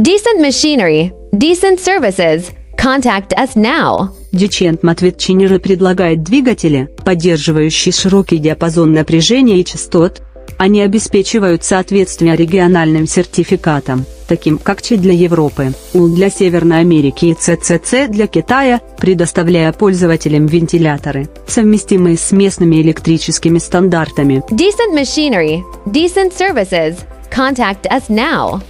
Decent machinery, decent services. Contact us now. Decent Matwitchinеры предлагает двигатели, поддерживающие широкий диапазон напряжения и частот. Они обеспечивают соответствие региональным сертификатам, таким как ЧИ для Европы, УЛ для Северной Америки и ЦЦЦ для Китая, предоставляя пользователям вентиляторы, совместимые с местными электрическими стандартами. Decent machinery, decent services. Contact us now.